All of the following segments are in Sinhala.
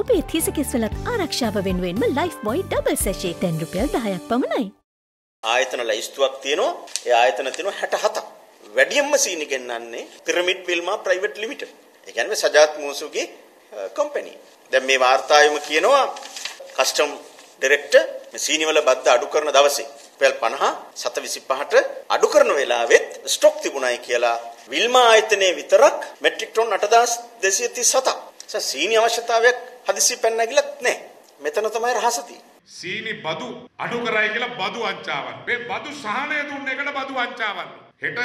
ඔබේ තිසකෙස්වලත් ආරක්ෂාව වෙනුවෙන්ම ලයිෆ් බොයි ඩබල් සැශේ තැන් රුපියල් දහයක් පමණයි. ආයතන ලැයිස්තුවක් තියෙනවා. ඒ ආයතන තියෙනවා 67ක්. වැඩියෙන්ම සීනි ගෙන්නන්නේ පිරමිඩ් විල්මා ප්‍රයිවට් ලිමිටඩ්. ඒ කියන්නේ සජාත් මූසුගේ කම්පැනි. දැන් මේ වාර්තාවෙම කියනවා කස්ටම් ඩිරෙක්ටර් මේ සීනි වල බද්ද අඩු කරන දවසේ රුපියල් 50 725ට අඩු කරන වෙලාවෙත් ස්ටොක් තිබුණයි කියලා විල්මා ආයතනයේ විතරක් මෙට්‍රික් ටොන් 8237ක්. සීනි අවශ්‍යතාවයක් හදිසි පැන නැගිලත් නැහැ. මෙතන තමයි රහස සීනි බදු අඩු කරයි කියලා බදු වංචාවන්. මේ බදු සහනය දුන්න එකට බදු වංචාවන්. හෙට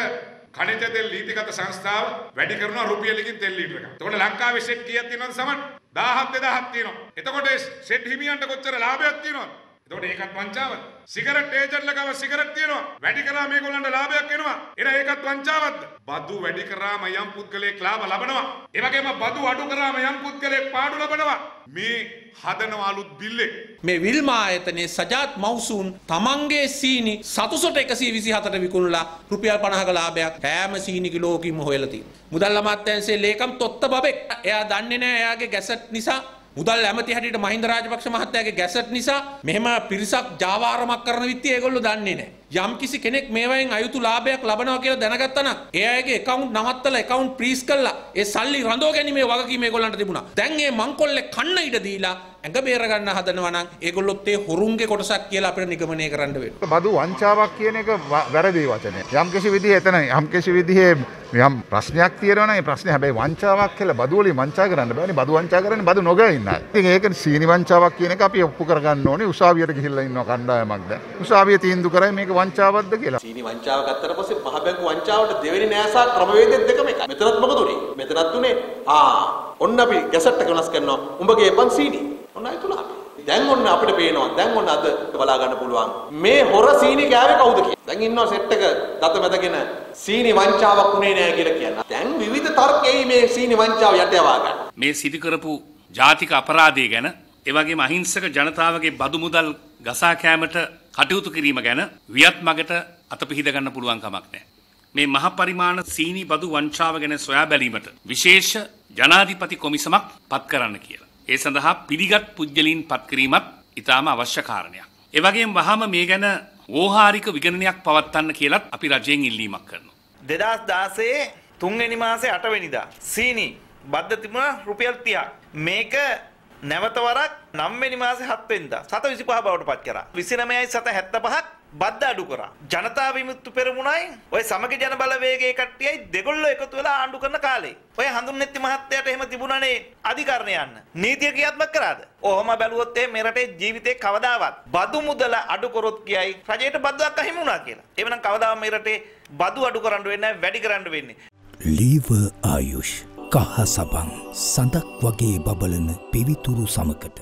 කනිජ තෙල් නීතිගත සංස්ථාව වැඩි කරනවා රුපියලකින් තෙල් ලීටර එකක්. එතකොට ලංකාවේ සෙට් කීයක් තියෙනවද සමන්? 1000 2000ක් තියෙනවා. එතකොට සෙට් හිමියන්ට කොච්චර ලාභයක් තියෙනවද? එතකොට ඒකත් වංචාවද? සිගරට් ඒජන්ට්ලා ගාව සිගරට් තියෙනවා. වැඩි කරා මේගොල්ලන්ට ලාභයක් එනවා. එන ඒකත් වංචාවක්ද? බදු වැඩි කරාම යම් පුද්ගලයෙක් ලාභ ලබනවා. ඒ වගේම බදු අඩු කරාම යම් පුද්ගලයෙක් පාඩු ලබනවා. මේ හදන අලුත් බිල්ලෙක්. මේ විල්මා ආයතනයේ සජාත් මවුසුන් තමන්ගේ සීනි සතුසට 124ට විකුණලා රුපියල් 50ක ලාභයක් හැම සීනි කිලෝකින්ම හොයලා තියෙනවා. මුදල් අමාත්‍යාංශයේ ලේකම් තොත්ත බබෙක්. එයා දන්නේ නැහැ එයාගේ ගැසට් නිසා මුදල් ඇමති හැටියට මහින්ද රාජපක්ෂ මහත්තයාගේ ගැසට් නිසා මෙහෙම පිරිසක් ජාවාරමක් කරන විත්තිය ඒගොල්ලෝ දන්නේ නැහැ. යම් කිසි කෙනෙක් මේවයින් අයුතු ලාභයක් ලබනවා කියලා දැනගත්තා නම් ඒ අයගේ account නවත්තලා account freeze කළා ඒ සල්ලි රඳව ගැනීමේ වගකීම ඒගොල්ලන්ට තිබුණා. දැන් මේ මංකොල්ලේ කන්න ඉඩ දීලා ඇඟ බේර ගන්න හදනවා නම් ඒගොල්ලොත් ඒ හොරුන්ගේ කොටසක් කියලා අපිට නිගමනය කරන්න වෙනවා. බදු වංචාවක් කියන එක වැරදි වචනය. යම් කිසි විදිහේ එතන යම් කිසි විදිහේ යම් ප්‍රශ්නයක් තියෙනවා නම් ඒ ප්‍රශ්නේ හැබැයි වංචාවක් කියලා බදු වලින් වංචා කරන්න බෑනේ. බදු වංචා කරන්නේ බදු නොගෑ ඉන්න. ඉතින් ඒක සීනි වංචාවක් කියන එක අපි ඔප්පු කරගන්න ඕනේ. උසාවියට ගිහිල්ලා ඉන්න කණ්ඩායමක් දැන්. උසාවිය තීන්දුව කරයි මේක වංචාවක්ද කියලා. සීනි වංචාව ගත්තට පස්සේ මහ බැංකු වංචාවට දෙවෙනි නෑසා ක්‍රමවේදෙත් දෙකම එකයි. මෙතනත් මොකද උනේ? මෙතනත් උනේ ආ ඔන්න අපි ගැසට් එක වෙනස් කරනවා. උඹගේ එපන් සීනි. ඔන්න අය තුලා. දැන් ඔන්න අපිට පේනවා. දැන් ඔන්න අද බලා ගන්න පුළුවන්. මේ හොර සීනි කෑවේ කවුද කියලා. දැන් ඉන්නවා සෙට් එක දත මැදගෙන සීනි වංචාවක් උනේ නෑ කියලා කියන. දැන් විවිධ තර්කෙයි මේ සීනි වංචාව යට යවා ගන්න. මේ සිදු කරපු ජාතික අපරාධය ගැන එවැගේම අහිංසක ජනතාවගේ බදු මුදල් ගසා කෑමට කටයුතු කිරීම ගැන වියත් මගට අත පිහිද ගන්න පුළුවන් කමක් නැහැ. මේ මහ පරිමාණ සීනි බදු වංචාව ගැන සොයා බැලීමට විශේෂ ජනාධිපති කොමිසමක් පත් කරන්න කියලා. ඒ සඳහා පිළිගත් පුද්ගලීන් පත් කිරීමත් ඉතාම අවශ්‍ය කාරණයක්. ඒ වගේම වහම මේ ගැන වෝහාරික විගණනයක් පවත්වන්න කියලත් අපි රජයෙන් ඉල්ලීමක් කරනවා. 2016 තුන්වෙනි මාසේ 8 වෙනිදා සීනි බද්ධ තිබුණා රුපියල් 30ක්. මේක නැවත වරක් 9 වෙනි මාසේ 7 වෙනිදා 725 බවට පත් කරා. 29යි 775ක් බද්ද අඩු කරා. ජනතා විමුක්ති පෙරමුණයි ඔය සමග ජන බලවේගයේ කට්ටියයි දෙගොල්ලෝ එකතු වෙලා ආණ්ඩු කරන කාලේ. ඔය හඳුන්නෙත්ති මහත්තයාට එහෙම තිබුණානේ අධිකරණය යන්න. නීතිය ක්‍රියාත්මක කරාද? ඔහොම බැලුවොත් මේ රටේ ජීවිතේ කවදාවත් බදු මුදල අඩු කරොත් කියයි රජයට බද්දක් අහිමි වුණා කියලා. එවනම් කවදාවත් මේ රටේ බදු අඩු කරන්න වෙන්නේ වැඩි කරන්න වෙන්නේ. ලීව ආයුෂ් කහ සබන් සඳක් වගේ බබලන පිවිතුරු සමකට